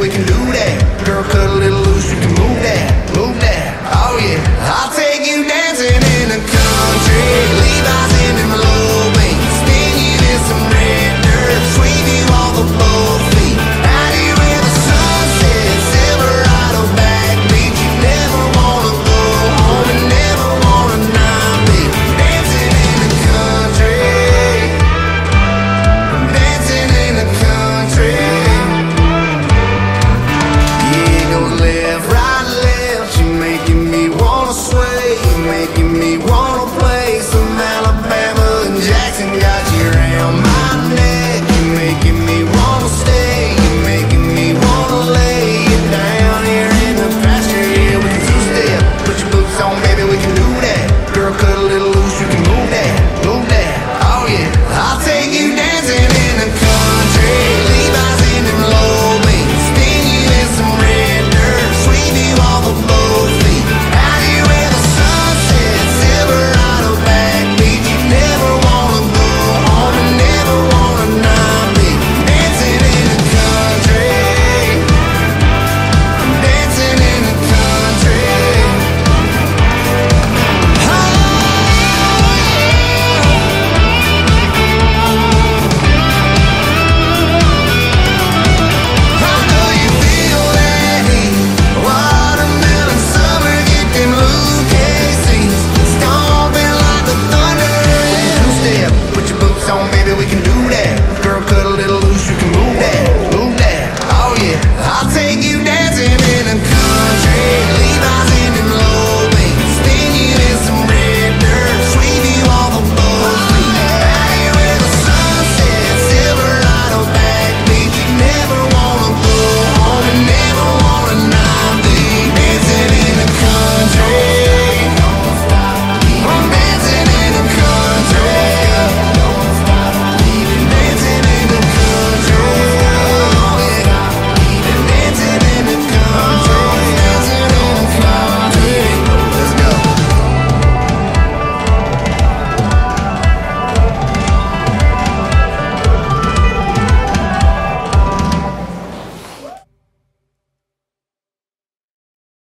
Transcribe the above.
we can do.